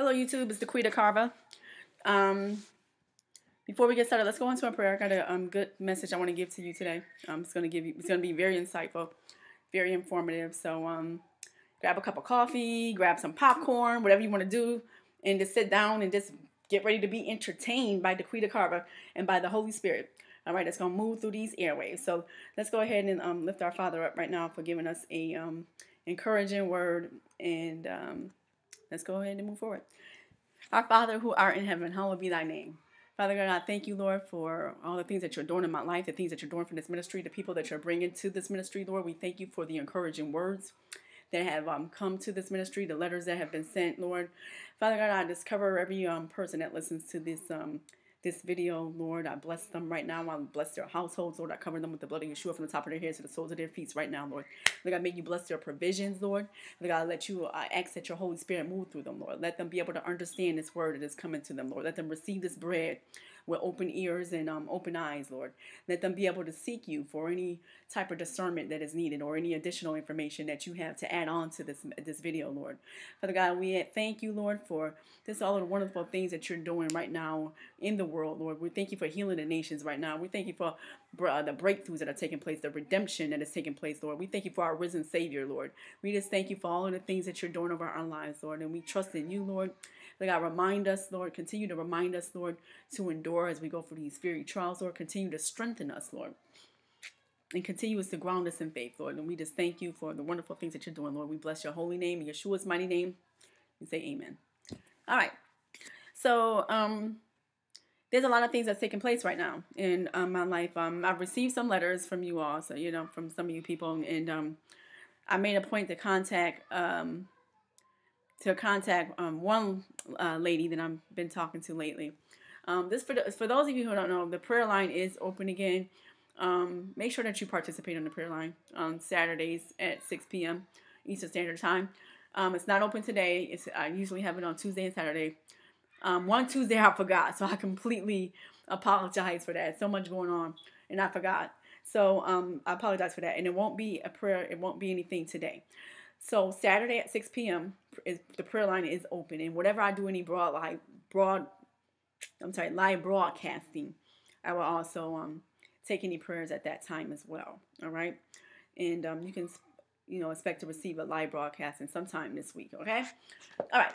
Hello, YouTube. It's Daquita Carver. Um, before we get started, let's go into a prayer. I got a um, good message I want to give to you today. Um, it's going to give you. It's going to be very insightful, very informative. So, um, grab a cup of coffee, grab some popcorn, whatever you want to do, and just sit down and just get ready to be entertained by Daquita Carver and by the Holy Spirit. All right, it's going to move through these airwaves. So let's go ahead and um, lift our Father up right now for giving us a um, encouraging word and um, let's go ahead and move forward. Our Father who art in heaven, hallowed be thy name. Father God, I thank you, Lord, for all the things that you're doing in my life, the things that you're doing for this ministry, the people that you're bringing to this ministry, Lord. We thank you for the encouraging words that have um, come to this ministry, the letters that have been sent, Lord. Father God, I just cover every um, person that listens to this um, this video, Lord. I bless them right now. I bless their households, Lord. I cover them with the blood of Yeshua from the top of their heads to the soles of their feet right now, Lord. Lord I may you bless their provisions, Lord. Lord God, let you uh, ask that your Holy Spirit move through them, Lord. Let them be able to understand this word that is coming to them, Lord. Let them receive this bread with open ears and um, open eyes, Lord. Let them be able to seek you for any type of discernment that is needed or any additional information that you have to add on to this this video, Lord. Father God, we thank you, Lord, for this all of the wonderful things that you're doing right now in the world, Lord. We thank you for healing the nations right now. We thank you for uh, the breakthroughs that are taking place, the redemption that is taking place, Lord. We thank you for our risen Savior, Lord. We just thank you for all of the things that you're doing over our lives, Lord. And we trust in you, Lord. Lord God, remind us, Lord, continue to remind us, Lord, to endure as we go through these fiery trials, Lord. Continue to strengthen us, Lord. And continue to ground us in faith, Lord. And we just thank you for the wonderful things that you're doing, Lord. We bless your holy name, Yeshua's mighty name. And say amen. All right. So, um, there's a lot of things that's taking place right now in um, my life. Um, I've received some letters from you all, so you know, from some of you people, and um, I made a point to contact um, to contact um, one uh, lady that I've been talking to lately. Um, this for the, for those of you who don't know, the prayer line is open again. Um, make sure that you participate on the prayer line on Saturdays at 6 p.m. Eastern Standard Time. Um, it's not open today. It's I usually have it on Tuesday and Saturday. Um, one Tuesday I forgot, so I completely apologize for that. So much going on, and I forgot. So um, I apologize for that. And it won't be a prayer. It won't be anything today. So Saturday at 6 p.m. is the prayer line is open, and whatever I do any broad live broad, I'm sorry, live broadcasting, I will also um take any prayers at that time as well. All right, and um you can you know expect to receive a live broadcast broadcasting sometime this week. Okay, all right.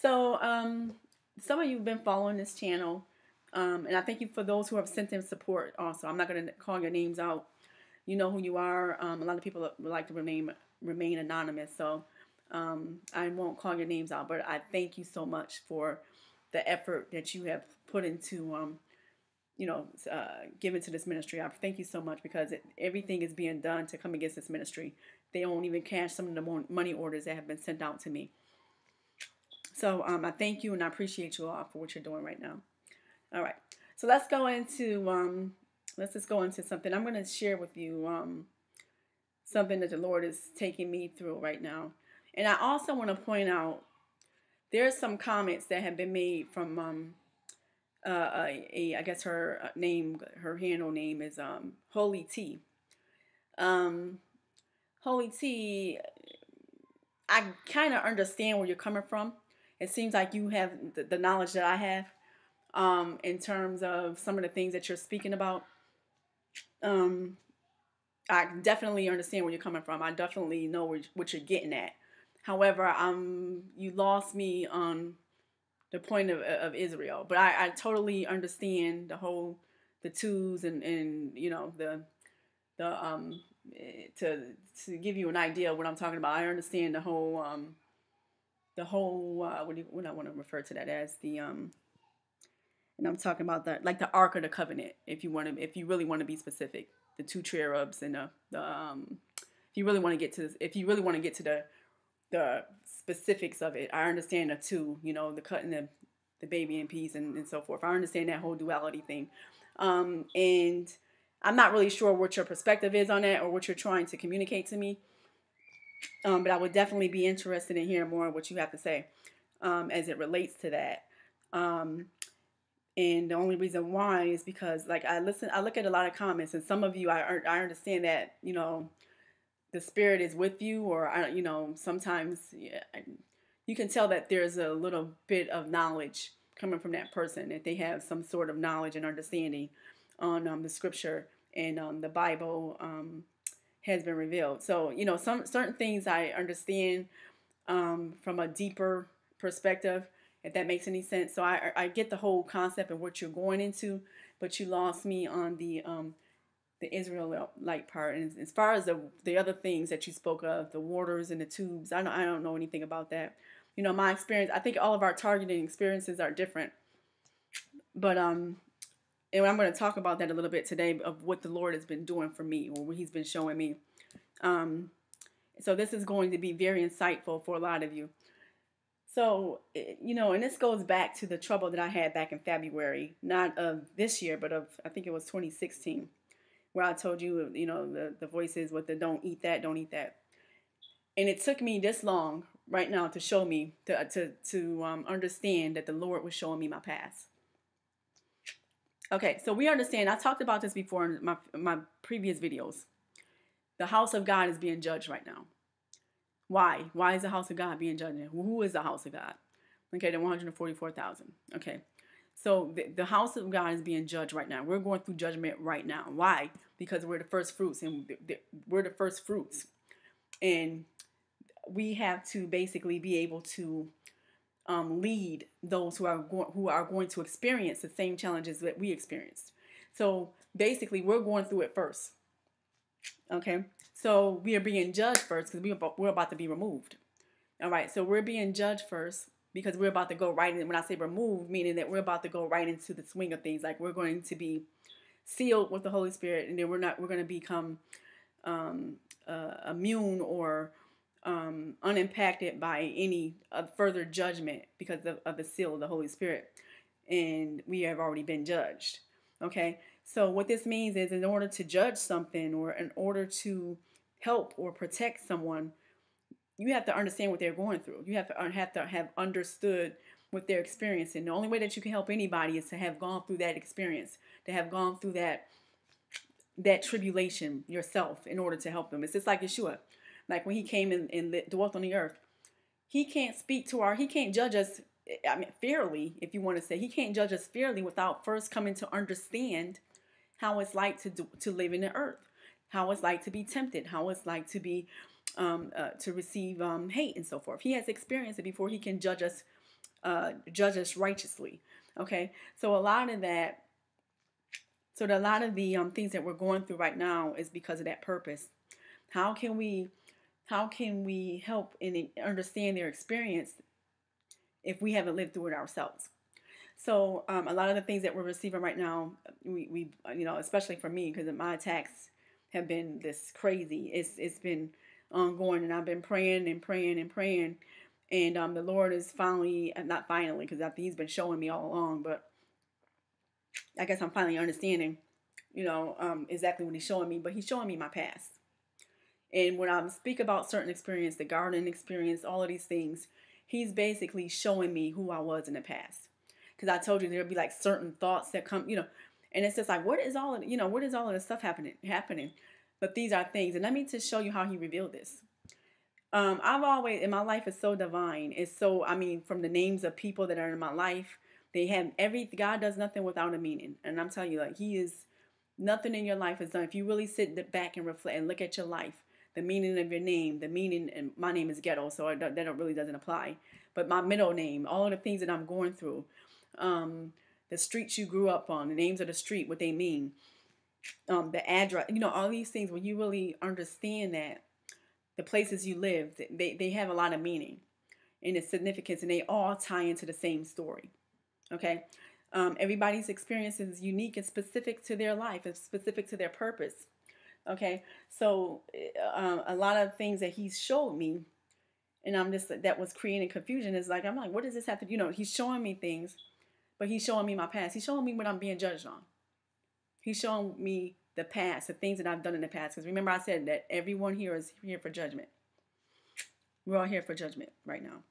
So um some of you have been following this channel, um and I thank you for those who have sent in support. Also, I'm not going to call your names out. You know who you are. Um, a lot of people like to remain remain anonymous. So um, I won't call your names out, but I thank you so much for the effort that you have put into, um, you know, uh, given to this ministry. I thank you so much because it, everything is being done to come against this ministry. They won't even cash some of the money orders that have been sent out to me. So um, I thank you and I appreciate you all for what you're doing right now. All right, so let's go into um, let's just go into something. I'm going to share with you um, something that the Lord is taking me through right now. And I also want to point out there's some comments that have been made from um, uh, a, a, I guess her uh, name, her handle name is um, Holy T. Um, Holy T, I kind of understand where you're coming from. It seems like you have the, the knowledge that I have um, in terms of some of the things that you're speaking about. Um, I definitely understand where you're coming from. I definitely know what you're getting at. However, um, you lost me on the point of, of Israel, but I, I totally understand the whole the twos and and you know the the um to to give you an idea of what I'm talking about. I understand the whole um the whole uh, what do you, what I want to refer to that as the um and I'm talking about the like the Ark of the Covenant. If you want to, if you really want to be specific the two cherubs and the, the um, if you really want to get to if you really want to get to the the specifics of it, I understand the two, you know, the cutting the the baby in piece and, and so forth. I understand that whole duality thing. Um, and I'm not really sure what your perspective is on that or what you're trying to communicate to me. Um, but I would definitely be interested in hearing more of what you have to say um, as it relates to that. Um, and the only reason why is because like I listen, I look at a lot of comments, and some of you, I I understand that you know, the spirit is with you, or I you know sometimes you can tell that there's a little bit of knowledge coming from that person, that they have some sort of knowledge and understanding on um, the scripture and um, the Bible um, has been revealed. So, you know, some certain things I understand um, from a deeper perspective, if that makes any sense. So I, I get the whole concept of what you're going into, but you lost me on the um, the Israelite part. And as far as the the other things that you spoke of, the waters and the tubes, I don't I don't know anything about that. You know, my experience. I think all of our targeting experiences are different, but um, and I'm going to talk about that a little bit today of what the Lord has been doing for me or what He's been showing me. Um, so this is going to be very insightful for a lot of you. So, eh, you know, and this goes back to the trouble that I had back in February, not of this year, but of, I think it was 2016, where I told you, you know, the, the voices with the don't eat that, don't eat that. And it took me this long right now to show me, to, to, to um, understand that the Lord was showing me my past. Okay, so we understand. I talked about this before in my my previous videos. The house of God is being judged right now. Why? Why is the house of God being judged? Who is the house of God? Okay, the 144,000. Okay. So the, the house of God is being judged right now. We're going through judgment right now. Why? Because we're the first fruits and we're the first fruits. And we have to basically be able to um, lead those who are go- who are going to experience the same challenges that we experienced. So basically, we're going through it first. Okay, so we are being judged first because we we're about to be removed. All right, so we're being judged first because we're about to go right in. When I say remove, meaning that we're about to go right into the swing of things. Like we're going to be sealed with the Holy Spirit, and then we're not. We're going to become um, uh, immune or um, unimpacted by any uh, further judgment because of, of the seal of the Holy Spirit. And we have already been judged. Okay? So, what this means is in order to judge something or in order to help or protect someone, you have to understand what they're going through. You have to have to have understood what they're experiencing. The only way that you can help anybody is to have gone through that experience, to have gone through that that tribulation yourself in order to help them. It's just like Yeshua like when he came and, and dwelt on the earth. He can't speak to our, he can't judge us, eh, I mean, fairly, if you want to say. He can't judge us fairly without first coming to understand how it's like to do, to live in the earth, how it's like to be tempted, how it's like to be um, uh, to receive um, hate and so forth. He has experienced it before he can judge us, uh, judge us righteously. Okay, so a lot of that, so a lot of the um, things that we're going through right now is because of that purpose. How can we how can we help and understand their experience if we haven't lived through it ourselves? So um, a lot of the things that we're receiving right now, we, we you know, especially for me, because my attacks have been this crazy. It's it's been ongoing, and I've been praying and praying and praying, and um, the Lord is finally, not finally, because He's been showing me all along, but I guess I'm finally understanding, you know, um, exactly what He's showing me. But He's showing me my past. And when I speak about certain experience, the garden experience, all of these things, he's basically showing me who I was in the past. Because I told you there'll be like certain thoughts that come, you know, and it's just like, what is all of, you know, what is all of this stuff happening? Happening, but these are things, and let me just show you how he revealed this. Um, I've always, in my life, is so divine. It's so, I mean, from the names of people that are in my life, they have every. God does nothing without a meaning, and I'm telling you, like He is, nothing in your life is done. If you really sit back and reflect and look at your life, the meaning of your name, the meaning, and my name is Ghetto, so that really doesn't apply. But my middle name, all the things that I'm going through, um, the streets you grew up on, the names of the street, what they mean, um, the address, you know, all these things. When you really understand that, the places you live, they they have a lot of meaning, and its significance, and they all tie into the same story. Okay. Um, everybody's experience is unique and specific to their life and specific to their purpose. Okay, so um, a lot of things that he's showed me, and I'm just that was creating confusion. Is like I'm like, what does this have to? do? You know, he's showing me things, but he's showing me my past. He's showing me what I'm being judged on. He's showing me the past, the things that I've done in the past. Because remember, I said that everyone here is here for judgment. We're all here for judgment right now.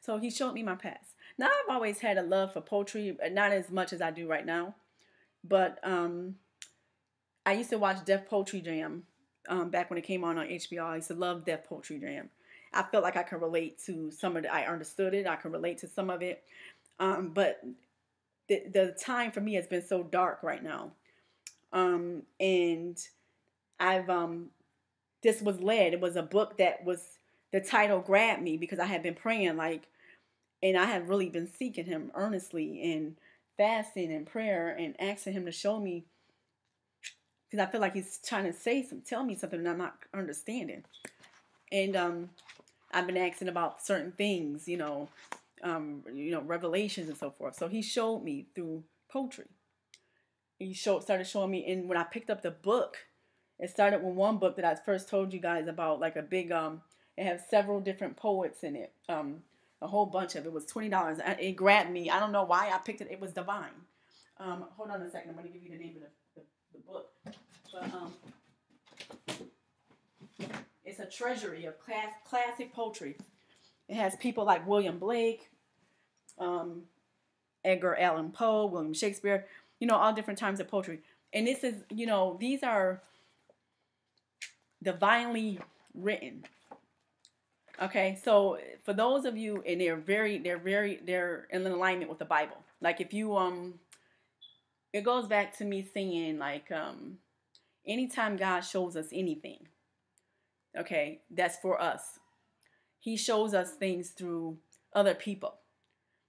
So he showed me my past. Now I've always had a love for poetry, not as much as I do right now, but um, I used to watch Def Poetry Jam um, back when it came on on HBO. I used to love Def Poetry Jam. I felt like I could relate to some of it. I understood it. I can relate to some of it. Um, but the the time for me has been so dark right now. Um, and I've um this was led. It was a book that was the title grabbed me because I had been praying like and I had really been seeking him earnestly and fasting and prayer and asking him to show me because I feel like he's trying to say some tell me something and I'm not understanding. And um I've been asking about certain things, you know, um, you know, revelations and so forth. So he showed me through poetry. He showed started showing me and when I picked up the book, it started with one book that I first told you guys about, like a big um it has several different poets in it. Um a whole bunch of it was twenty dollars. It grabbed me. I don't know why I picked it. It was divine. Um, hold on a second. I'm going to give you the name of the, the, the book. But um, it's a treasury of class, classic poetry. It has people like William Blake, um, Edgar Allan Poe, William Shakespeare. You know, all different times of poetry. And this is, you know, these are divinely written. Okay, so for those of you, and they're very, they're very, they're in alignment with the Bible. Like if you, um, it goes back to me saying like, um, anytime God shows us anything, okay, that's for us. He shows us things through other people.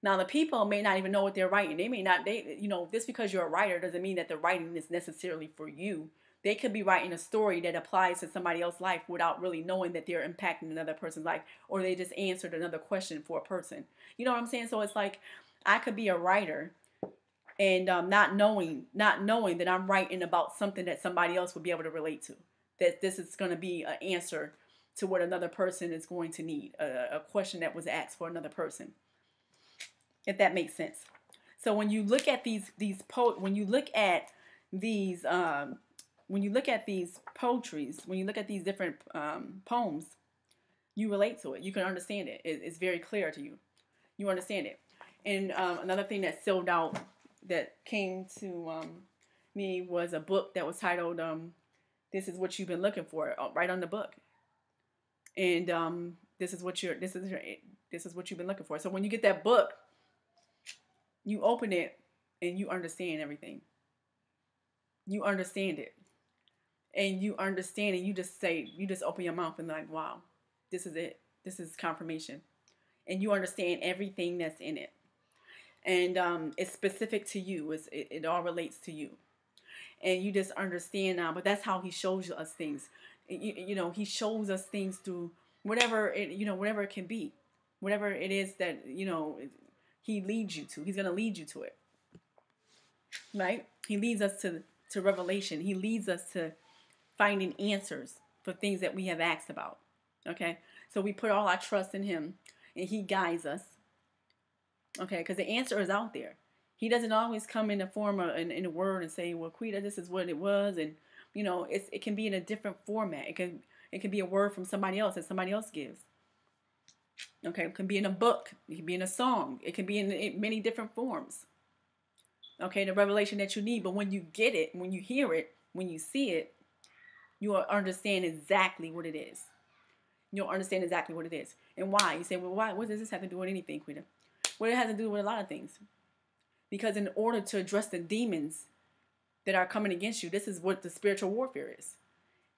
Now the people may not even know what they're writing. They may not, they, you know, just because you're a writer doesn't mean that the writing is necessarily for you. They could be writing a story that applies to somebody else's life without really knowing that they're impacting another person's life or they just answered another question for a person. You know what i'm saying? So it's like i could be a writer and um, not knowing not knowing that i'm writing about something that somebody else would be able to relate to that this is going to be an answer to what another person is going to need a, a question that was asked for another person if that makes sense so when you look at these these po when you look at these um, when you look at these poetries, when you look at these different um, poems, you relate to it. You can understand it. it. It's very clear to you. You understand it. And um, another thing that sealed out that came to um, me was a book that was titled um, "This is what you've been looking for," uh, right on the book. And um, this is what you're. This is your. This is what you've been looking for. So when you get that book, you open it and you understand everything. You understand it. And you understand and you just say you just open your mouth and like wow this is it. This is confirmation. And you understand everything that's in it. And um, it's specific to you. It's, it, it all relates to you. And you just understand now but that's how he shows us things. You, you know he shows us things through whatever it you know whatever it can be. Whatever it is that you know he leads you to he's going to lead you to it right he leads us to to revelation he leads us to finding answers for things that we have asked about. Okay? So we put all our trust in Him and He guides us. Okay? Because the answer is out there. He doesn't always come in the form of in, in a word and say, "Well, Quita, this is what it was," and you know, it's, it can be in a different format. It can it can be a word from somebody else that somebody else gives. Okay, it can be in a book. It can be in a song. It can be in, many different forms. Okay, the revelation that you need. But when you get it, when you hear it, when you see it, you'll understand exactly what it is. You'll understand exactly what it is and why. You say, well, why? What does this have to do with anything, Quita? Well, it has to do with a lot of things. Because in order to address the demons that are coming against you, this is what the spiritual warfare is.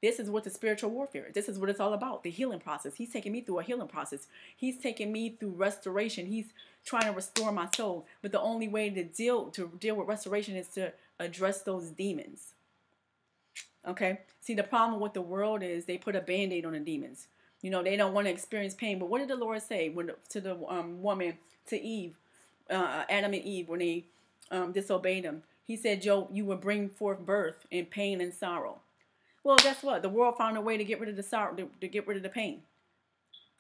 This is what the spiritual warfare is. This is what it's all about the healing process. He's taking me through a healing process. He's taking me through restoration. He's trying to restore my soul. But the only way to deal to deal with restoration is to address those demons. Okay. See, the problem with the world is they put a band aid on the demons. You know, they don't want to experience pain. But what did the Lord say when to the um, woman, to Eve, uh, Adam and Eve, when they um, disobeyed him? He said, Joe, you will bring forth birth in pain and sorrow. Well, guess what? The world found a way to get rid of the sorrow, to, to get rid of the pain.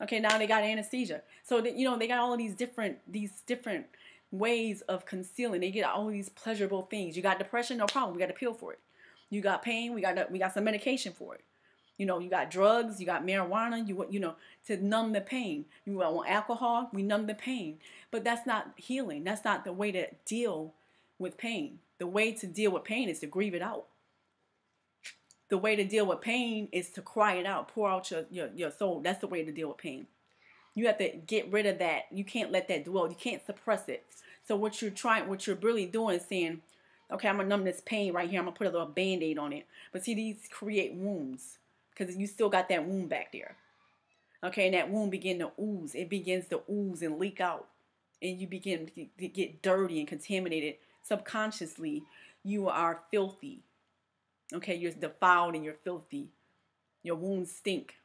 Okay, now they got anesthesia. So that you know they got all these different these different ways of concealing. They get all these pleasurable things. You got depression, no problem. We got a pill for it. You got pain. We got we got some medication for it. You know, you got drugs. You got marijuana. You you know to numb the pain. You want alcohol. We numb the pain. But that's not healing. That's not the way to deal with pain. The way to deal with pain is to grieve it out. The way to deal with pain is to cry it out, pour out your, your, your soul. That's the way to deal with pain. You have to get rid of that. You can't let that dwell. You can't suppress it. So what you're trying, what you're really doing is saying, okay, I'm gonna numb this pain right here. I'm gonna put a little band-aid on it. But see, these create wounds because you still got that wound back there. Okay, and that wound begin to ooze. It begins to ooze and leak out. And you begin to get dirty and contaminated subconsciously. You are filthy. Okay, you're defiled and you're filthy. Your wounds stink.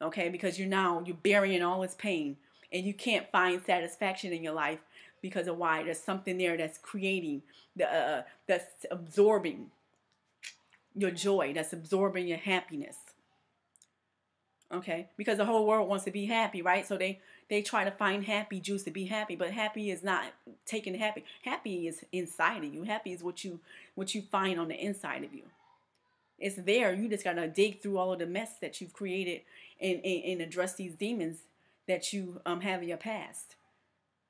Okay, because you're now you're burying all this pain and you can't find satisfaction in your life because of why there's something there that's creating the uh, that's absorbing your joy, that's absorbing your happiness. Okay, because the whole world wants to be happy, right? So they they try to find happy juice to be happy, but happy is not taking happy. Happy is inside of you. Happy is what you what you find on the inside of you. It's there. You just gotta dig through all of the mess that you've created and, and, and address these demons that you um, have in your past.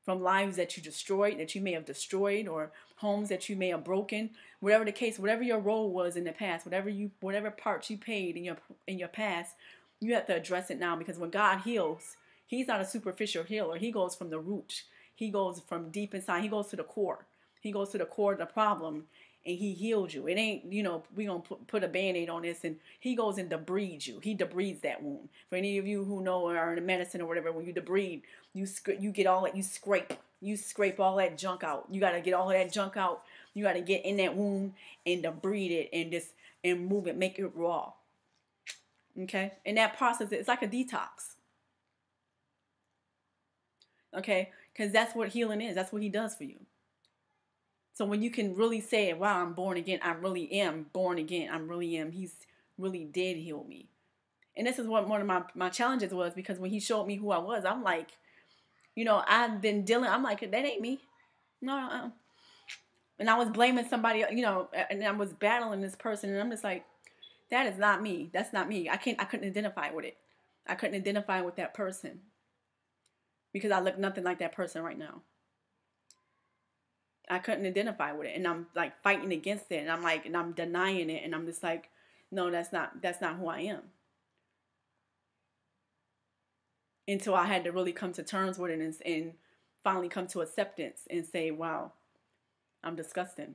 From lives that you destroyed, that you may have destroyed, or homes that you may have broken, whatever the case, whatever your role was in the past, whatever you whatever parts you paid in your in your past, you have to address it now because when God heals, He's not a superficial healer. He goes from the root. He goes from deep inside. He goes to the core. He goes to the core of the problem and he healed you. It ain't, you know, we gonna put, put a band-aid on this and he goes and debrides you. He debrides that wound. For any of you who know or are in medicine or whatever, when you debride, you you get all that, you scrape, you scrape all that junk out. You gotta get all that junk out. You gotta get in that wound and debride it and just and move it, make it raw. Okay, and that process, it's like a detox. Okay, because that's what healing is. That's what he does for you. So when you can really say, wow, I'm born again, I really am born again, I really am, he's really did heal me. And this is what one of my, my challenges was because when he showed me who I was, I'm like, you know, I've been dealing, I'm like, that ain't me. No, uh-uh. And I was blaming somebody, you know, and I was battling this person, and I'm just like, that is not me. That's not me. I can't, I couldn't identify with it. I couldn't identify with that person because I look nothing like that person right now. I couldn't identify with it, and I'm like fighting against it, and I'm like, and I'm denying it, and I'm just like, no, that's not that's not who I am. Until I had to really come to terms with it and, and finally come to acceptance and say, wow, I'm disgusting.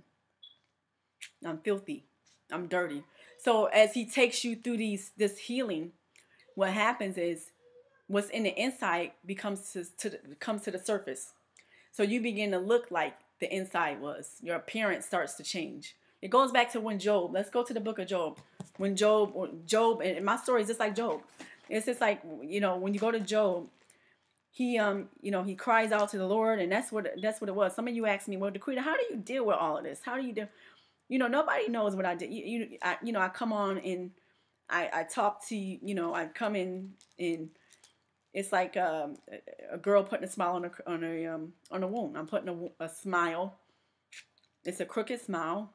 I'm filthy. I'm dirty. So as he takes you through these this healing, what happens is what's in the inside becomes to, to comes to the surface. So you begin to look like the inside was. Your appearance starts to change. It goes back to when Job. Let's go to the book of Job. When Job, Job, and my story is just like Job. It's just like you know when you go to Job, he um you know he cries out to the Lord, and that's what that's what it was. Some of you asked me, well, Dequita, how do you deal with all of this? How do you do? You know, nobody knows what I did. You you, I, you know, I come on and I I talk to you. You know, I come in and it's like um, a girl putting a smile on a on a um, on a wound. I'm putting a, a smile. It's a crooked smile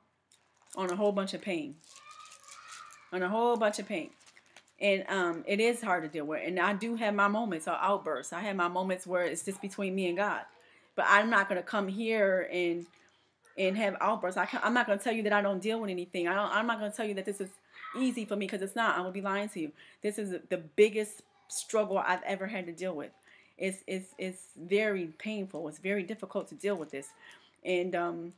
on a whole bunch of pain. On a whole bunch of pain. And um, it is hard to deal with. And I do have my moments or outbursts. I have my moments where it's just between me and God. But I'm not going to come here and and have outbursts. I am not going to tell you that I don't deal with anything. I don't, I'm not going to tell you that this is easy for me because it's not. I will be lying to you. This is the biggest struggle I've ever had to deal with. It's it's it's very painful. It's very difficult to deal with this, and um,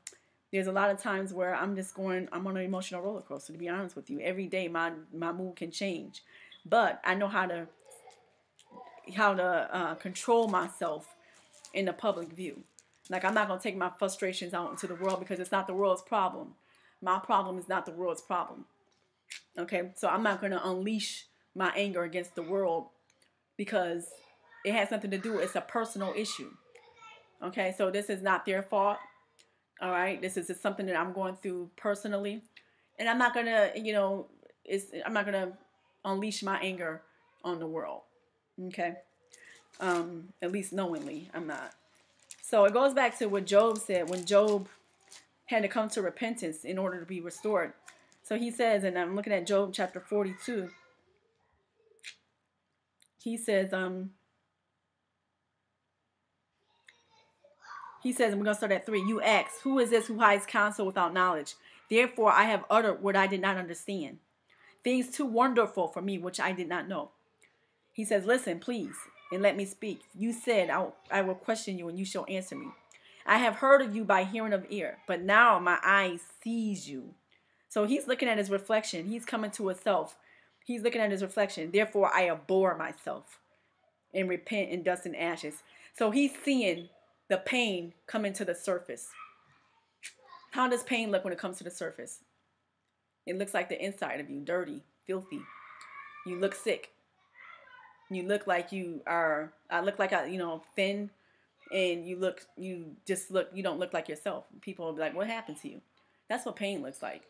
there's a lot of times where I'm just going. I'm on an emotional roller coaster. To be honest with you, every day my my mood can change, but I know how to how to uh, control myself in the public view. Like I'm not gonna take my frustrations out into the world because it's not the world's problem. My problem is not the world's problem. Okay, so I'm not gonna unleash my anger against the world because it has nothing to do. It's a personal issue. Okay, so this is not their fault. All right, this is something that I'm going through personally, and I'm not gonna, you know, it's I'm not gonna unleash my anger on the world. Okay, um, at least knowingly, I'm not. So it goes back to what Job said when Job had to come to repentance in order to be restored. So he says, and I'm looking at Job chapter 42 he says, um, he says, we're going to start at three. You ask, who is this who hides counsel without knowledge? Therefore, I have uttered what I did not understand. things too wonderful for me, which I did not know. He says, Listen, please, and let me speak. You said, I, I will question you, and you shall answer me. I have heard of you by hearing of ear, but now my eyes sees you. So he's looking at his reflection. He's coming to himself. He's looking at his reflection. Therefore, I abhor myself and repent in dust and ashes. So he's seeing the pain coming to the surface. How does pain look when it comes to the surface? It looks like the inside of you, dirty, filthy. You look sick. You look like you are. I look like I, you know, thin, and you look. You just look. You don't look like yourself. People will be like, "What happened to you?" That's what pain looks like.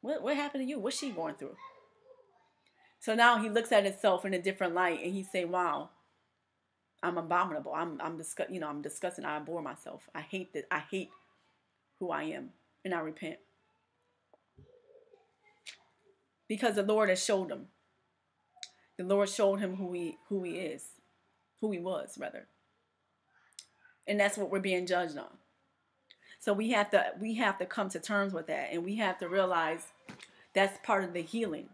What What happened to you? What's she going through? So now he looks at himself in a different light, and he's saying, "Wow, I'm abominable. I'm I'm disgust. You know, I'm disgusting. I abhor myself. I hate that. I hate who I am, and I repent." because the Lord has showed him. The Lord showed him who he who he is, who he was rather. And that's what we're being judged on. So we have to we have to come to terms with that and we have to realize that's part of the healing.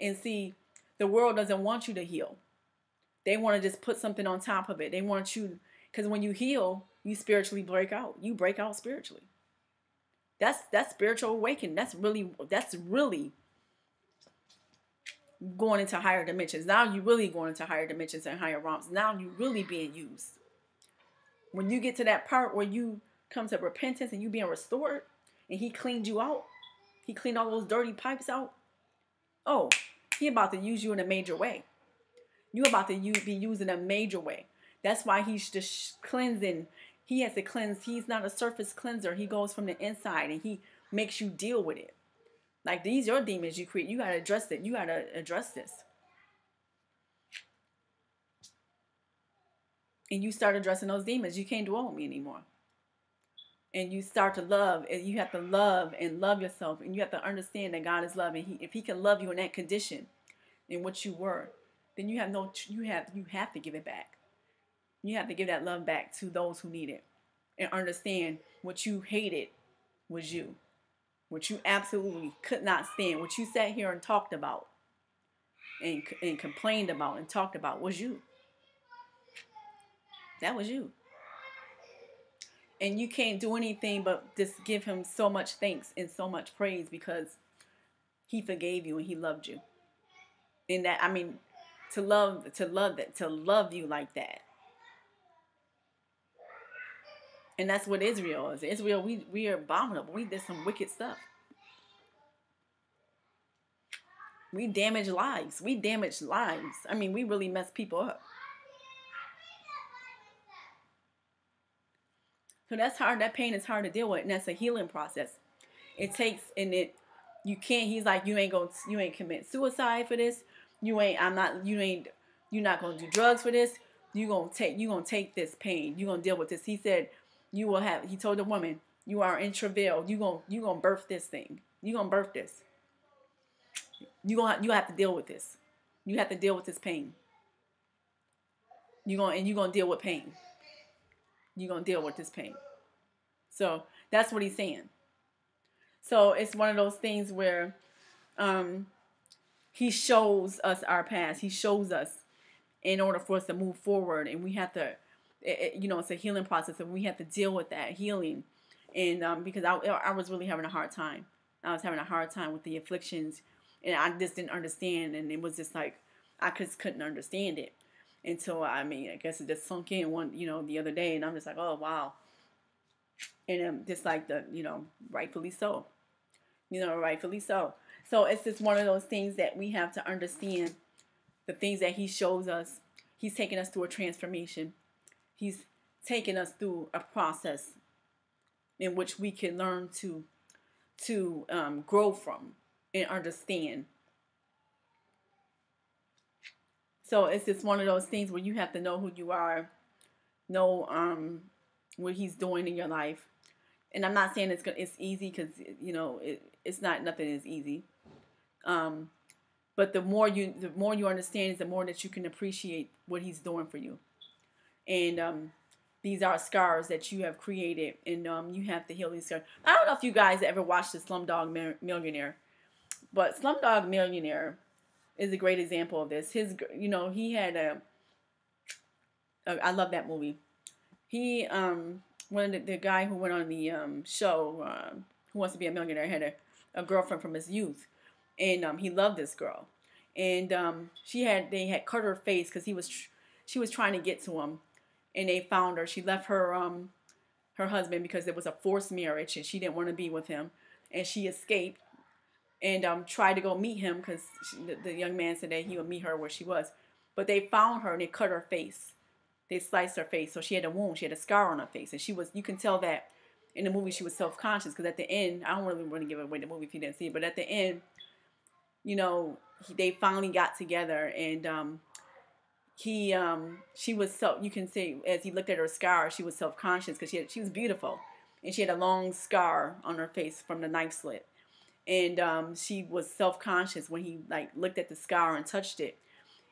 And see, the world doesn't want you to heal. They want to just put something on top of it. They want you because when you heal, you spiritually break out. You break out spiritually. That's that's spiritual awakening. That's really that's really going into higher dimensions. Now you're really going into higher dimensions and higher realms. Now you're really being used. When you get to that part where you come to repentance and you being restored, and He cleaned you out, He cleaned all those dirty pipes out. Oh, He about to use you in a major way. You about to use, be used in a major way. That's why He's just cleansing. He has to cleanse. He's not a surface cleanser. He goes from the inside and He makes you deal with it. Like these your demons you create. You gotta address it. You gotta address this. And you start addressing those demons. You can't dwell with me anymore. And you start to love, and you have to love and love yourself, and you have to understand that God is love, and He, if He can love you in that condition, in what you were, then you have no, you have, you have to give it back. You have to give that love back to those who need it, and understand what you hated was you what you absolutely could not stand, what you sat here and talked about and, and complained about and talked about was you. That was you. And you can't do anything but just give him so much thanks and so much praise because he forgave you and he loved you. And that I mean to love to love that to love you like that. And that's what Israel is. Israel, we, we are abominable. We did some wicked stuff. We damage lives. We damage lives. I mean, we really mess people up. So that's hard. That pain is hard to deal with, and that's a healing process. It takes, and it, you can't. He's like, you ain't gonna, you ain't commit suicide for this. You ain't. I'm not. You ain't. You're not gonna do drugs for this. You gonna take. You gonna take this pain. You gonna deal with this. He said, you will have he told the woman you are in travail you gonna you gonna birth this thing you gonna birth this you gonna you have to deal with this you have to deal with this pain you gonna and you gonna deal with pain you gonna deal with this pain. So that's what he's saying. So it's one of those things where um he shows us our past. He shows us in order for us to move forward and we have to it, you know, it's a healing process, and we have to deal with that healing. And um, because I, I was really having a hard time, I was having a hard time with the afflictions, and I just didn't understand, and it was just like I just couldn't understand it until I mean, I guess it just sunk in one, you know, the other day, and I'm just like, oh wow, and I'm just like the, you know, rightfully so, you know, rightfully so. So it's just one of those things that we have to understand the things that he shows us. He's taking us through a transformation. He's taking us through a process in which we can learn to to um, grow from and understand. So it's just one of those things where you have to know who you are, know um, what He's doing in your life. And I'm not saying it's gonna, it's easy because you know it, it's not nothing is easy. Um, but the more you the more you understand is the more that you can appreciate what He's doing for you and um, these are scars that you have created, and um, you have to heal these scars. I don't know if you guys ever watched the Slumdog Millionaire, but Slumdog Millionaire is a great example of this. His, you know, he had a. a I love that movie. He, um, one the, the guy who went on the um, show, uh, Who Wants to Be a Millionaire, had a, a girlfriend from his youth, and um, he loved this girl, and um, she had they had cut her face because he was, tr- she was trying to get to him, and they found her. She left her um, her husband because it was a forced marriage, and she didn't want to be with him, and she escaped and um, tried to go meet him because the, the, young man said that he would meet her where she was. But they found her and they cut her face. They sliced her face, so she had a wound. She had a scar on her face, and she was. You can tell that in the movie she was self conscious because at the end, I don't really want to give away the movie if you didn't see it, but at the end, you know, he, they finally got together and um, he um, she was so you can see as he looked at her scar, she was self conscious because she had, she was beautiful and she had a long scar on her face from the knife slit and um, she was self-conscious when he like looked at the scar and touched it.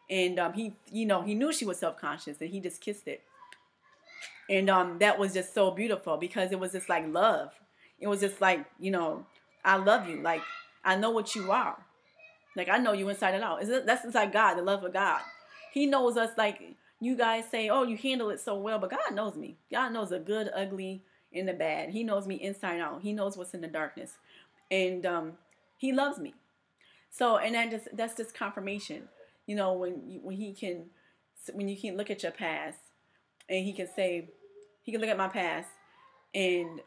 And um, he you know he knew she was self-conscious and he just kissed it. And um, that was just so beautiful because it was just like love. It was just like you know i love you. Like i know what you are. Like i know you inside and out. That's inside god the love of god. He knows us like you guys say oh you handle it so well but god knows me. God knows the good ugly and the bad. He knows me inside out. He knows what's in the darkness and um, he loves me. So, and that just that's just confirmation. You know, when you, when he can when you can look at your past and he can say he can look at my past and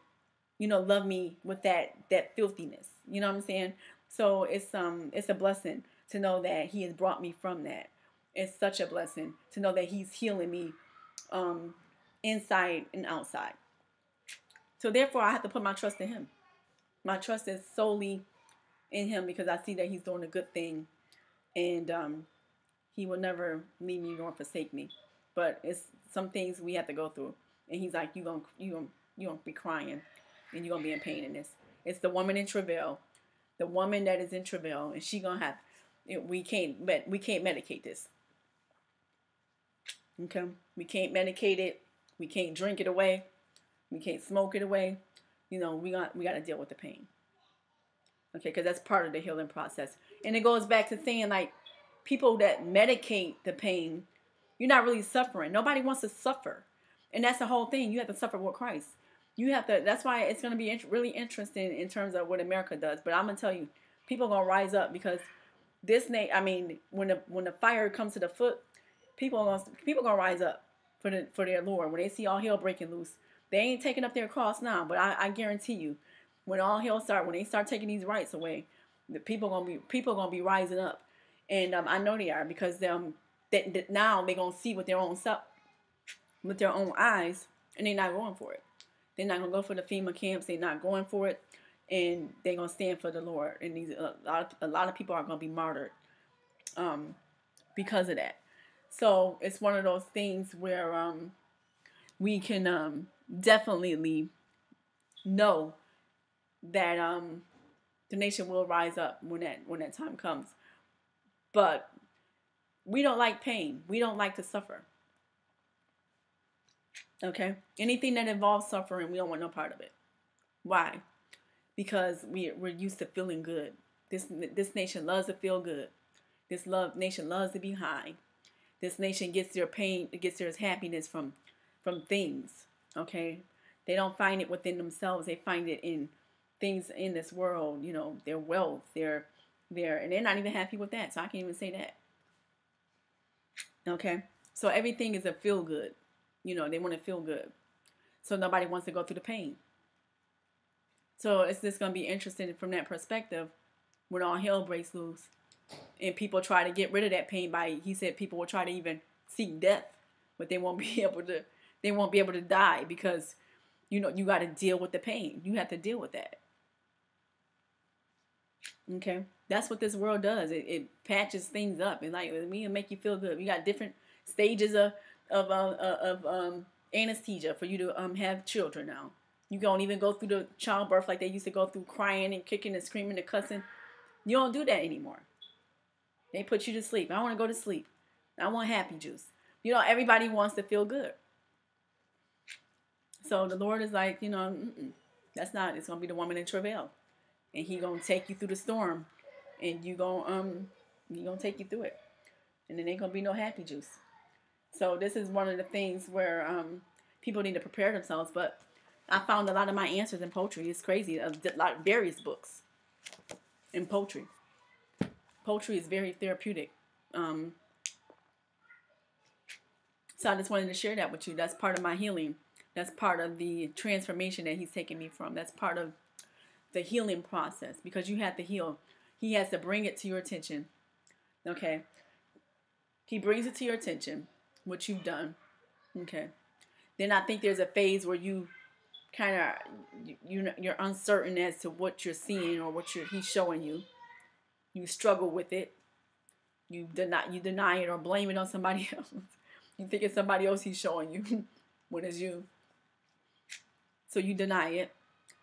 you know love me with that that filthiness. You know what I'm saying? So it's um it's a blessing to know that he has brought me from that. It's such a blessing to know that he's healing me um inside and outside. So therefore I have to put my trust in him my trust is solely in him because I see that he's doing a good thing and um, he will never leave me nor forsake me. But it's some things we have to go through. And he's like, you gonna you gonna you gonna be crying and you're gonna be in pain in this. It's the woman in travail, the woman that is in travail, and she gonna have we can't but we can't medicate this. Okay? We can't medicate it. We can't drink it away. We can't smoke it away you know, we got we got to deal with the pain. Okay, because that's part of the healing process. And it goes back to saying like people that medicate the pain, you're not really suffering. Nobody wants to suffer, and that's the whole thing. You have to suffer with Christ. You have to. That's why it's going to be really interesting in terms of what America does. But I'm gonna tell you, people are gonna rise up because this. Na- I mean, when the when the fire comes to the foot, people are gonna people are gonna rise up for the for their Lord when they see all hell breaking loose. They ain't taking up their cross now, but I, I guarantee you, when all hell start, when they start taking these rights away, the people gonna be people gonna be rising up, and um, I know they are because them that, that now they gonna see with their own self, with their own eyes, and they're not going for it. They're not gonna go for the FEMA camps. They're not going for it, and they're gonna stand for the Lord. And these a lot of, a lot of people are gonna be martyred, um, because of that. So it's one of those things where um, we can um, definitely know that um, the nation will rise up when that when that time comes. But we don't like pain. We don't like to suffer. Okay? Anything that involves suffering, we don't want no part of it. Why? Because we we're used to feeling good. This this nation loves to feel good. This love nation loves to be high. This nation gets their pain, gets their happiness from from things. Okay? They don't find it within themselves. They find it in things in this world, you know, their wealth, their their and they're not even happy with that. So I can't even say that. Okay? So everything is a feel good. You know, they want to feel good. So nobody wants to go through the pain. So it's just going to be interesting from that perspective when all hell breaks loose and people try to get rid of that pain by he said people will try to even seek death but they won't be able to they won't be able to die because you know you got to deal with the pain. You have to deal with that. Okay, that's what this world does. It, it patches things up and like me and make you feel good. We got different stages of of uh, uh, of um, anesthesia for you to um have children now. You don't even go through the childbirth like they used to go through crying and kicking and screaming and cussing. You don't do that anymore. They put you to sleep. I want to go to sleep. I want happy juice. You know, everybody wants to feel good. So the Lord is like, you know, that's not. It's gonna be the woman in travail, and He gonna take you through the storm, and you to um you gonna take you through it, and then ain't gonna be no happy juice. So this is one of the things where um people need to prepare themselves. But I found a lot of my answers in poetry. It's crazy, uh, like various books in poetry. Poetry is very therapeutic. Um, so I just wanted to share that with you. That's part of my healing. That's part of the transformation that he's taking me from. That's part of the healing process because you have to heal. He has to bring it to your attention. Okay. He brings it to your attention, what you've done. Okay. Then I think there's a phase where you kind of you you're uncertain as to what you're seeing or what you're, he's showing you. You struggle with it. You deny you deny it or blame it on somebody else. You think it's somebody else he's showing you when it's you. So you deny it.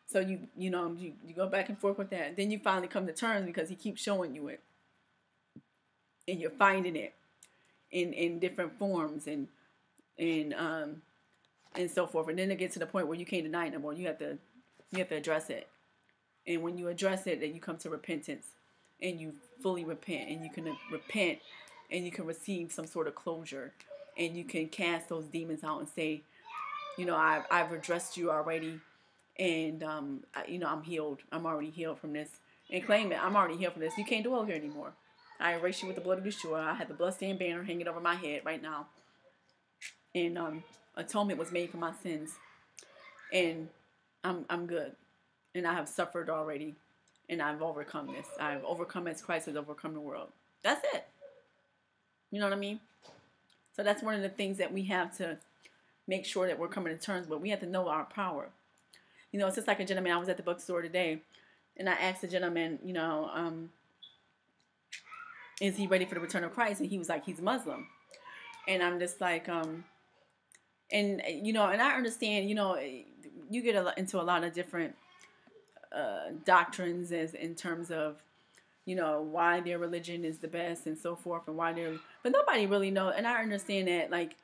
So you you know you, you go back and forth with that. Then you finally come to terms because he keeps showing you it. And you're finding it in in different forms and and um and so forth. And then it gets to the point where you can't deny it anymore. You have to you have to address it. And when you address it, then you come to repentance and you fully repent and you can repent and you can receive some sort of closure and you can cast those demons out and say, you know, I've, I've addressed you already and, um, I, you know, I'm healed. I'm already healed from this. And claim it. I'm already healed from this. You can't dwell here anymore. I erase you with the blood of Yeshua. I had the bloodstained banner hanging over my head right now. And um, atonement was made for my sins. And I'm, I'm good. And I have suffered already. And I've overcome this. I've overcome as Christ has overcome the world. That's it. You know what I mean? So that's one of the things that we have to make sure that we're coming to terms but We have to know our power. You know, it's just like a gentleman. I was at the bookstore today, and I asked the gentleman, you know, um, is he ready for the return of Christ? And he was like, he's Muslim. And I'm just like, um, and you know, and I understand, you know, you get a, into a lot of different uh, doctrines as in terms of, you know, why their religion is the best and so forth, and why they're, but nobody really knows. And I understand that, like,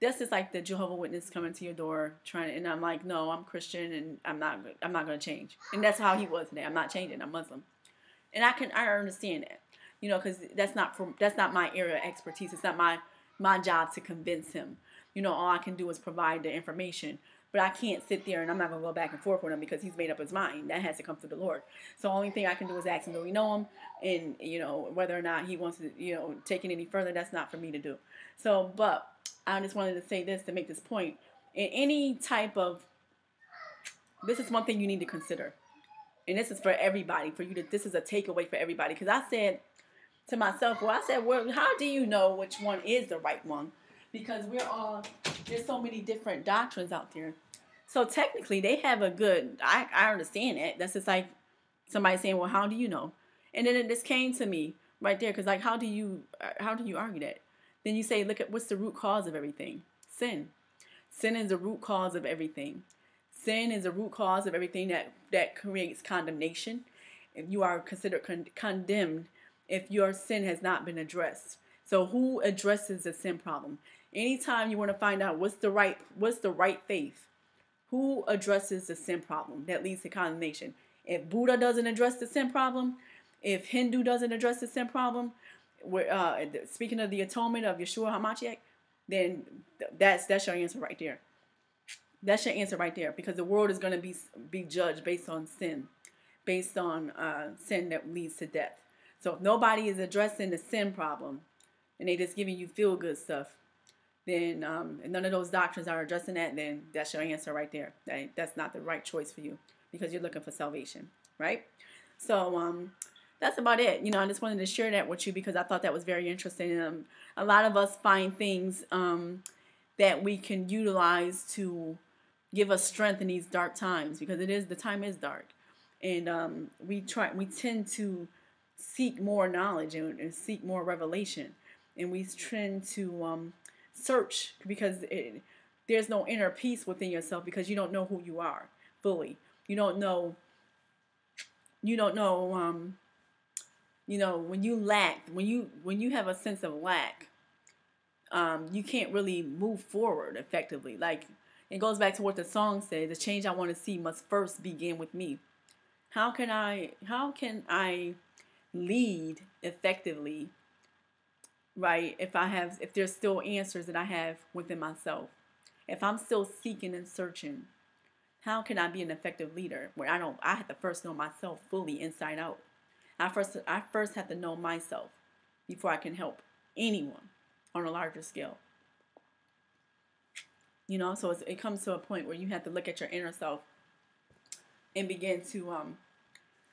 that's is like the Jehovah Witness coming to your door trying, and I'm like, no, I'm Christian, and I'm not, I'm not going to change. And that's how he was today. I'm not changing. I'm Muslim, and I can, I understand that you know, because that's not from that's not my area of expertise. It's not my my job to convince him. You know, all I can do is provide the information. But I can't sit there and I'm not gonna go back and forth with him because he's made up his mind. That has to come through the Lord. So the only thing I can do is ask him, do we know him? And you know, whether or not he wants to, you know, take it any further, that's not for me to do. So, but I just wanted to say this to make this point. In any type of this is one thing you need to consider. And this is for everybody, for you to this is a takeaway for everybody. Because I said to myself, well, I said, well, how do you know which one is the right one? Because we're all, there's so many different doctrines out there. So technically, they have a good, I, I understand it. That's just like somebody saying, well, how do you know? And then it just came to me right there, because like, how do you, uh, how do you argue that? Then you say, look at what's the root cause of everything? Sin. Sin is the root cause of everything. Sin is the root cause of everything that, that creates condemnation. If you are considered con- condemned if your sin has not been addressed. So who addresses the sin problem? Anytime you want to find out what's the right what's the right faith, who addresses the sin problem that leads to condemnation? If Buddha doesn't address the sin problem, if Hindu doesn't address the sin problem, uh, speaking of the atonement of Yeshua Hamashiach, then that's that's your answer right there. That's your answer right there because the world is going to be be judged based on sin, based on uh, sin that leads to death. So if nobody is addressing the sin problem and they just giving you feel good stuff, then um, and none of those doctrines are addressing that, then that's your answer right there. That, that's not the right choice for you because you're looking for salvation, right? So um, that's about it. You know, I just wanted to share that with you because I thought that was very interesting. Um, a lot of us find things um, that we can utilize to give us strength in these dark times because it is the time is dark, and um, we try we tend to seek more knowledge and, and seek more revelation. And we tend to um, search because it, there's no inner peace within yourself because you don't know who you are fully. You don't know. You don't know. You know when you lack, when you when you have a sense of lack, um, you can't really move forward effectively. Like it goes back to what the song says: "The change I want to see must first begin with me." How can I? How can I? lead effectively right if i have if there's still answers that i have within myself if i'm still seeking and searching how can i be an effective leader where i don't i have to first know myself fully inside out i first i first have to know myself before i can help anyone on a larger scale you know so it comes to a point where you have to look at your inner self and begin to um,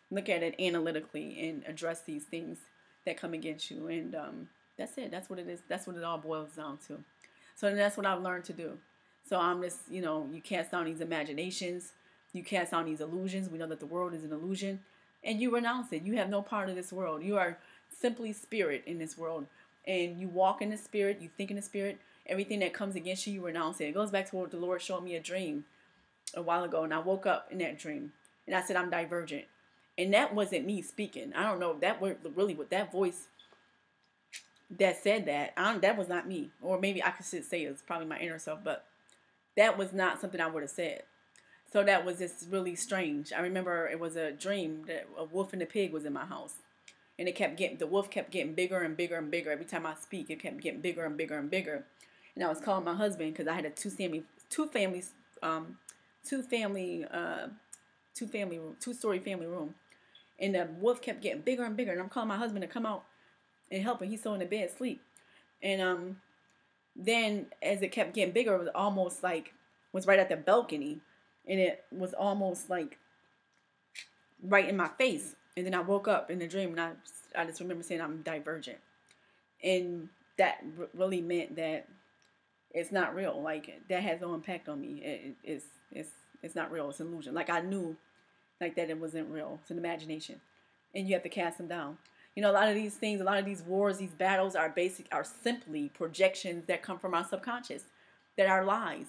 look at it analytically and address these things that come against you and um, that's it. That's what it is. That's what it all boils down to. So that's what I've learned to do. So I'm just, you know, you cast down these imaginations, you cast down these illusions. We know that the world is an illusion, and you renounce it. You have no part of this world. You are simply spirit in this world, and you walk in the spirit. You think in the spirit. Everything that comes against you, you renounce it. It goes back to what the Lord showed me a dream a while ago, and I woke up in that dream, and I said I'm divergent, and that wasn't me speaking. I don't know that were really what that voice that said that. I, that was not me. Or maybe I could say it's probably my inner self, but that was not something I would have said. So that was just really strange. I remember it was a dream that a wolf and a pig was in my house. And it kept getting, the wolf kept getting bigger and bigger and bigger. Every time I speak, it kept getting bigger and bigger and bigger. And I was calling my husband because I had a two family, two families, um, two family, uh, two family two story family room. And the wolf kept getting bigger and bigger. And I'm calling my husband to come out and helping. He's still in the bed asleep. And um, then as it kept getting bigger, it was almost like was right at the balcony, and it was almost like right in my face. And then I woke up in the dream, and I I just remember saying I'm divergent, and that r- really meant that it's not real. Like that has no impact on me. It, it's it's it's not real. It's an illusion. Like I knew, like that it wasn't real. It's an imagination, and you have to cast them down. You know, a lot of these things, a lot of these wars, these battles are basic, are simply projections that come from our subconscious, that are lies.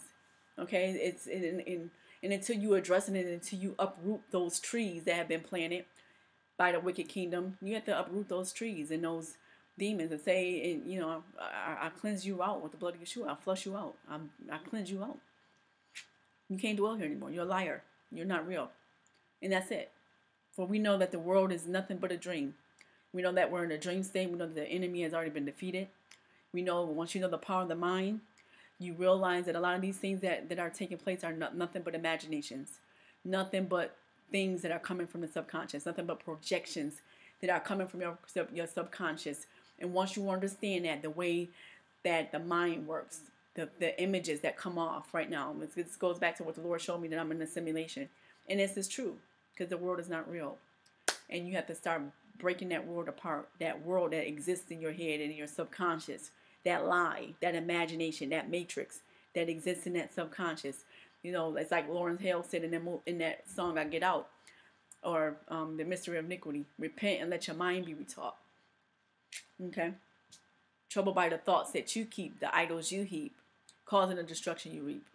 Okay, it's in, in and until you address it, and until you uproot those trees that have been planted by the wicked kingdom, you have to uproot those trees and those demons and say, and, you know, I, I, cleanse you out with the blood of Yeshua. I flush you out. I'm, I cleanse you out. You can't dwell here anymore. You're a liar. You're not real. And that's it. For we know that the world is nothing but a dream. We know that we're in a dream state. We know that the enemy has already been defeated. We know once you know the power of the mind, you realize that a lot of these things that, that are taking place are not, nothing but imaginations, nothing but things that are coming from the subconscious, nothing but projections that are coming from your, your subconscious. And once you understand that, the way that the mind works, the, the images that come off right now, this goes back to what the Lord showed me that I'm in a simulation. And this is true because the world is not real. And you have to start breaking that world apart, that world that exists in your head and in your subconscious, that lie, that imagination, that matrix that exists in that subconscious. You know, it's like Lauryn Hill said in that, in that song, I Get Out, or um, The Mystery of Iniquity. Repent and let your mind be retaught. Okay? Trouble by the thoughts that you keep, the idols you heap, causing the destruction you reap.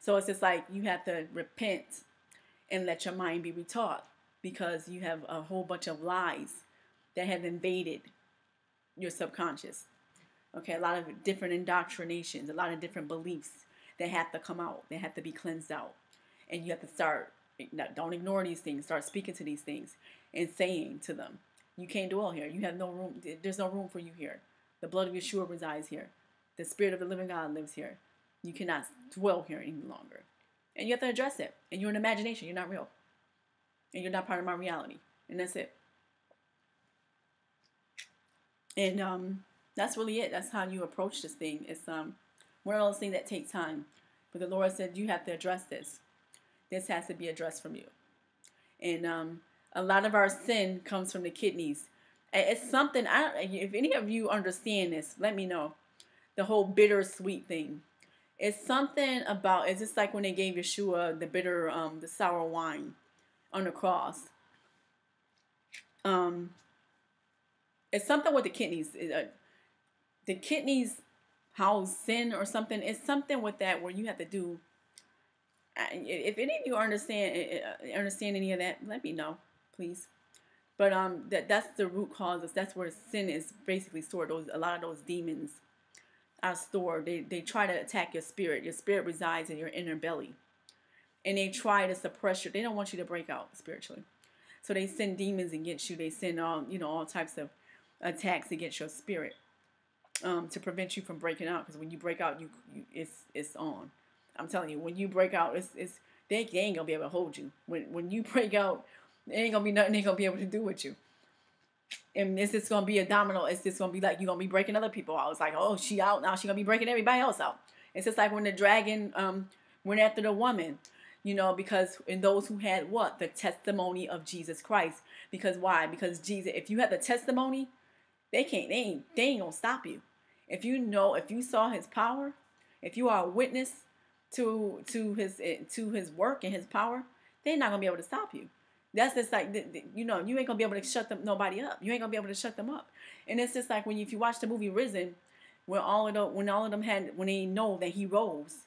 So it's just like you have to repent and let your mind be retaught because you have a whole bunch of lies that have invaded your subconscious. Okay, a lot of different indoctrinations, a lot of different beliefs that have to come out, they have to be cleansed out. And you have to start, don't ignore these things, start speaking to these things and saying to them, you can't dwell here. You have no room, there's no room for you here. The blood of Yeshua resides here. The spirit of the living God lives here. You cannot dwell here any longer. And you have to address it. And you're an imagination, you're not real and you're not part of my reality. And that's it. And um, that's really it. That's how you approach this thing. It's um, one of those things that take time. But the Lord said you have to address this. This has to be addressed from you. And um, a lot of our sin comes from the kidneys. It's something. I if any of you understand this, let me know. The whole bittersweet thing. It's something about. It's just like when they gave Yeshua the bitter, um, the sour wine on the cross. Um, it's something with the kidneys. Uh, the kidneys house sin or something. It's something with that where you have to do. If any of you understand uh, understand any of that, let me know, please. But um, that that's the root causes. That's where sin is basically stored. Those a lot of those demons are stored. They they try to attack your spirit. Your spirit resides in your inner belly and they try to suppress you. They don't want you to break out spiritually. So they send demons against you. They send all you know all types of attacks against your spirit um, to prevent you from breaking out. Because when you break out, you, you it's it's on. I'm telling you, when you break out, it's it's they, they ain't gonna be able to hold you. When when you break out, there ain't gonna be nothing they gonna be able to do with you. And it's just gonna be a domino. It's just gonna be like you're gonna be breaking other people out. It's like, oh, she out now. She gonna be breaking everybody else out. It's just like when the dragon um, went after the woman, you know, because in those who had what the testimony of Jesus Christ. Because why? Because Jesus, if you have the testimony, they can't. They ain't. They ain't gonna stop you. If you know, if you saw His power, if you are a witness to to His eh, to His work and His power, they're not gonna be able to stop you. That's just like you know you ain't gonna be able to shut them nobody up. You ain't gonna be able to shut them up. And it's just like when you, if you watch the movie Risen, when all of them when all of them had when they know that he rose,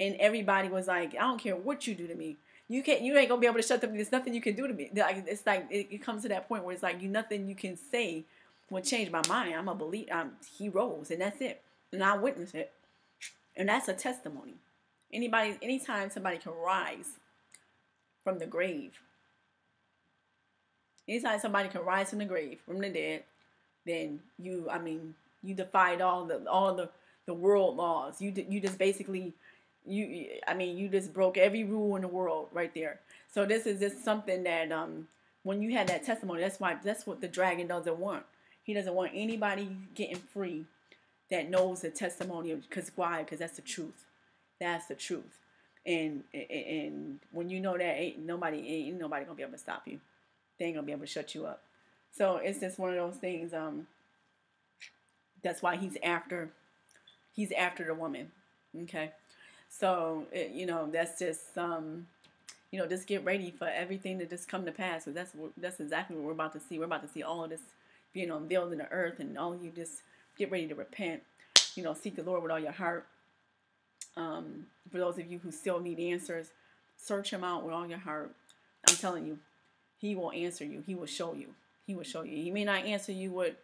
and everybody was like, I don't care what you do to me. You can't. You ain't gonna be able to shut them. There's nothing you can do to me. Like it's like it, it comes to that point where it's like you nothing you can say will change my mind. I'm a believe. Um, he rose, and that's it. And I witnessed it, and that's a testimony. Anybody, anytime somebody can rise from the grave, anytime somebody can rise from the grave, from the dead, then you, I mean, you defied all the all the the world laws. You you just basically you I mean you just broke every rule in the world right there. So this is just something that um when you had that testimony, that's why that's what the dragon doesn't want. He doesn't want anybody getting free that knows the testimony because why? Because that's the truth. That's the truth. And and when you know that ain't nobody ain't nobody gonna be able to stop you. They ain't gonna be able to shut you up. So it's just one of those things. Um, that's why he's after he's after the woman. Okay. So it, you know that's just um, you know just get ready for everything to just come to pass. Because that's that's exactly what we're about to see. We're about to see all of this being unveiled in the earth, and all you just get ready to repent. You know, seek the Lord with all your heart. Um, for those of you who still need answers, search Him out with all your heart. I'm telling you, He will answer you. He will show you. He will show you. He may not answer you with,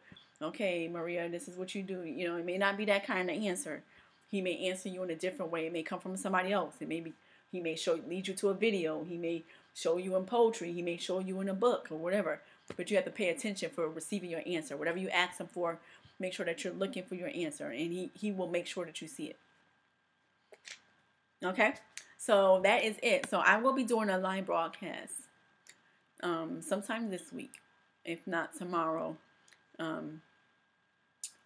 "Okay, Maria, this is what you do." You know, it may not be that kind of answer. He may answer you in a different way. It may come from somebody else. It may be he may show lead you to a video. He may show you in poetry. He may show you in a book or whatever. But you have to pay attention for receiving your answer. Whatever you ask him for, make sure that you're looking for your answer, and he he will make sure that you see it. Okay, so that is it. So I will be doing a live broadcast um, sometime this week, if not tomorrow. Um,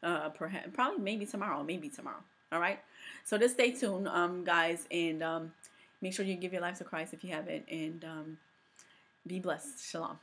uh, perhaps probably maybe tomorrow, maybe tomorrow. All right. So just stay tuned, um, guys, and um, make sure you give your life to Christ if you haven't, and um, be blessed. Shalom.